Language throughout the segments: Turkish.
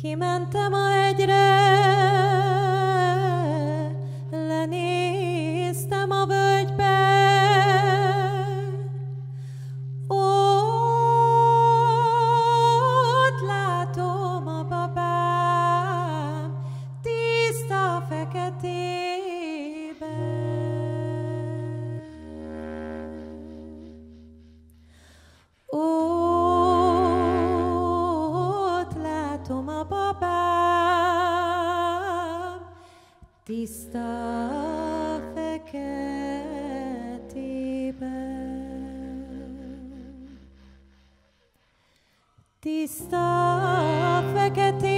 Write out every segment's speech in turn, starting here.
Kimentem a hegyre, tiszta feketében. Tiszta feketében.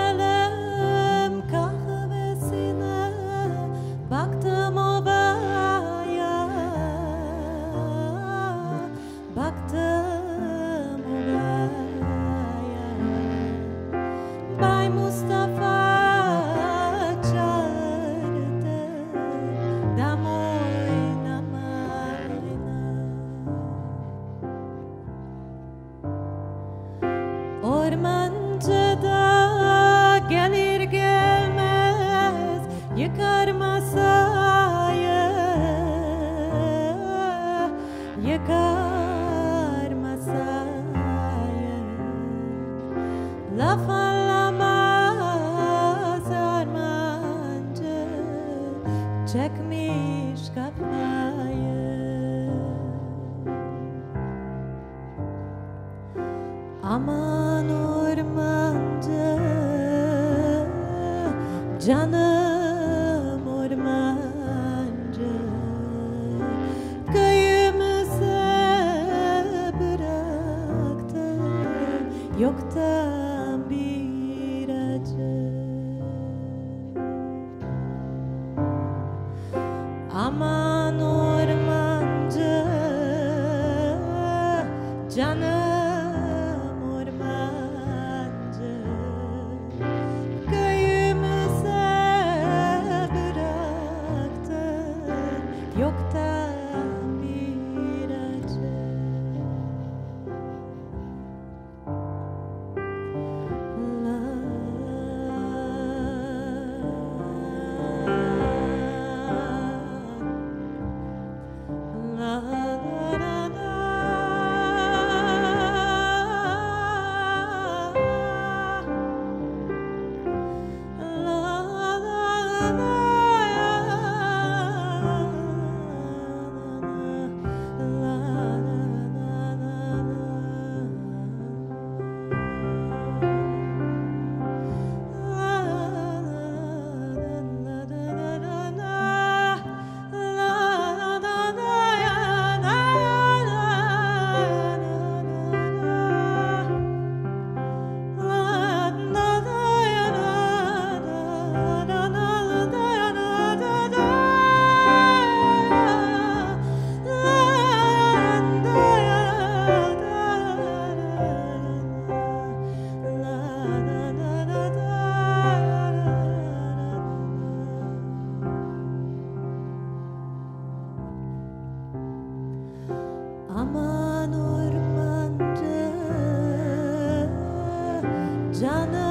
Yakar masaya Yakar masaya. Laf anlamaz armancı Çekmiş kafayı. Aman ormancı Canım. yoktan bir acı. Ama canım